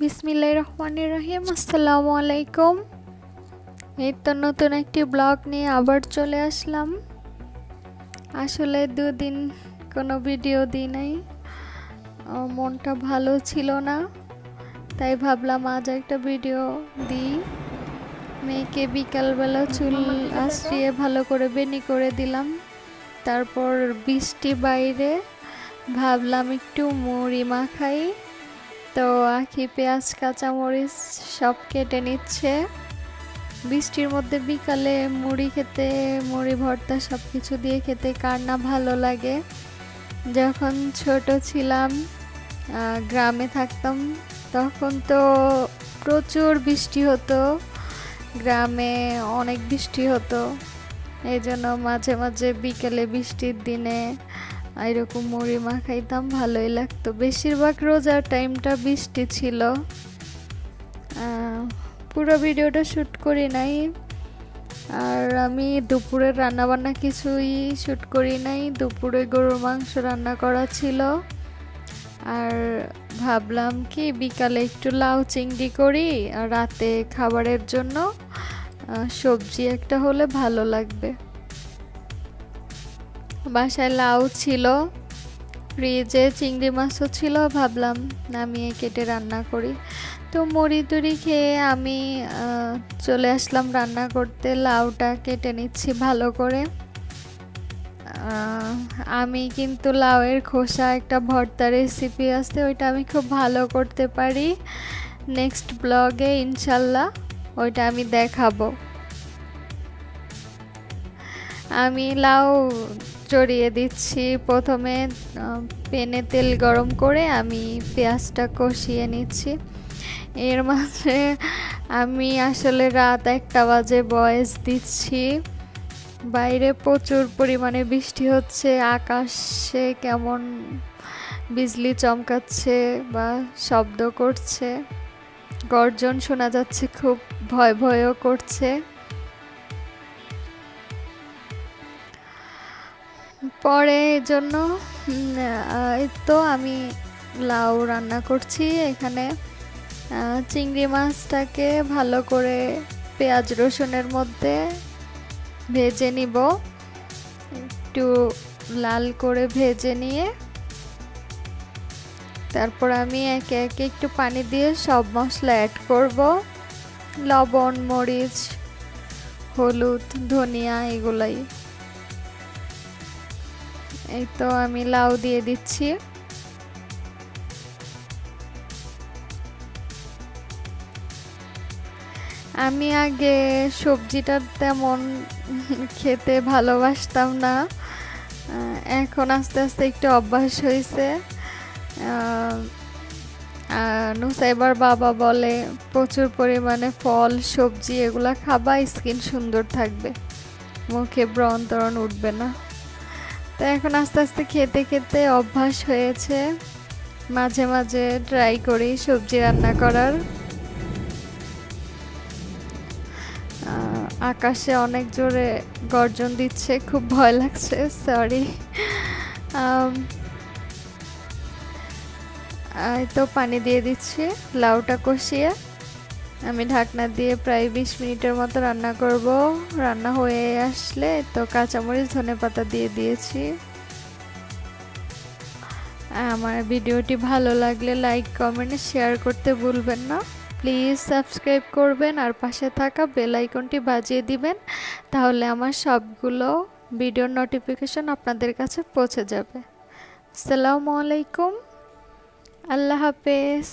বিসমিল্লাহ রহমান রহিম। আসসালামু আলাইকুম। এই তো নতুন একটি ব্লগ নিয়ে আবার চলে আসলাম। আসলে দুদিন কোনো ভিডিও দিই নাই। মনটা ভালো ছিল না, তাই ভাবলাম আজ একটা ভিডিও দিই। মেয়েকে বিকালবেলা চুল আশ্রিয়ে ভালো করে বেনি করে দিলাম। তারপর বৃষ্টি বাইরে, ভাবলাম একটু মুড়ি মাখাই। তো আখি, পেঁয়াজ, কাঁচামরিচ সব কেটে নিচ্ছে। বৃষ্টির মধ্যে বিকালে মুড়ি খেতে, মুড়ি, ভর্তা সব কিছু দিয়ে খেতে কার না ভালো লাগে। যখন ছোট ছিলাম গ্রামে থাকতাম, তখন তো প্রচুর বৃষ্টি হতো। গ্রামে অনেক বৃষ্টি হতো। এই জন্য মাঝে মাঝে বিকেলে বৃষ্টির দিনে এরকম মুড়ি মাখাইতাম ভালোই লাগতো। বেশিরভাগ রোজার টাইমটা বৃষ্টি ছিল। পুরো ভিডিওটা শ্যুট করি নাই। আর আমি দুপুরের রান্নাবান্না কিছুই শ্যুট করি নাই। দুপুরে গরুর মাংস রান্না করা ছিল। আর ভাবলাম কি, বিকালে একটু লাউ চিংড়ি করি, আর রাতে খাবারের জন্য সবজি একটা হলে ভালো লাগবে। বাসায় লাউ ছিল, ফ্রিজে চিংড়ি মাছও ছিল, ভাবলাম নামিয়ে কেটে রান্না করি। তো মুড়ি টুড়ি খেয়ে আমি চলে আসলাম রান্না করতে। লাউটা কেটে নিচ্ছি ভালো করে। আমি কিন্তু লাউয়ের খোসা একটা ভর্তা রেসিপি আছে, ওইটা আমি খুব ভালো করতে পারি। নেক্সট ব্লগে ইনশাল্লাহ ওইটা আমি দেখাবো। আমি লাউ চড়িয়ে দিচ্ছি। প্রথমে পেনে তেল গরম করে আমি পেঁয়াজটা কষিয়ে নিচ্ছি। এর মাঝে আমি আসলে রাত একটা বাজে বয়স দিচ্ছি। বাইরে প্রচুর পরিমাণে বৃষ্টি হচ্ছে, আকাশে কেমন বিজলি চমকাচ্ছে বা শব্দ করছে। গর্জন শোনা যাচ্ছে, খুব ভয় ভয়ও করছে। পরে এই জন্য তো আমি লাউ রান্না করছি এখানে। চিংড়ি মাছটাকে ভালো করে পেঁয়াজ রসুনের মধ্যে ভেজে নিব। একটু লাল করে ভেজে নিয়ে, তারপর আমি একে একে একটু পানি দিয়ে সব মশলা অ্যাড করব। লবণ, মরিচ, হলুদ, ধনিয়া, এগুলাই। এই তো আমি লাউ দিয়ে দিচ্ছি। আমি আগে সবজিটা তেমন খেতে ভালোবাসতাম না। এখন আস্তে আস্তে একটু অভ্যাস হয়েছে। নুসাইবার বাবা বলে, প্রচুর পরিমাণে ফল, সবজি এগুলা খাবা, স্কিন সুন্দর থাকবে। মুখে ব্রণ তরণ উঠবে না। তো এখন আস্তে আস্তে খেতে খেতে অভ্যাস হয়েছে। মাঝে মাঝে ট্রাই করি সবজি রান্না করার। আকাশে অনেক জোরে গর্জন দিচ্ছে, খুব ভয় লাগছে সরি তো পানি দিয়ে দিচ্ছি, লাউটা কষিয়ে। আমি ঢাকনা দিয়ে প্রায় বিশ মিনিটের মতো রান্না করব। রান্না হয়ে আসলে তো কাঁচামরিচ, ধনে পাতা দিয়ে দিয়েছি। আমার ভিডিওটি ভালো লাগলে লাইক, কমেন্ট, শেয়ার করতে ভুলবেন না। প্লিজ সাবস্ক্রাইব করবেন আর পাশে থাকা বেল আইকনটি বাজিয়ে দিবেন, তাহলে আমার সবগুলো ভিডিওর নোটিফিকেশন আপনাদের কাছে পৌঁছে যাবে। আসসালামু আলাইকুম। আল্লাহ হাফেজ।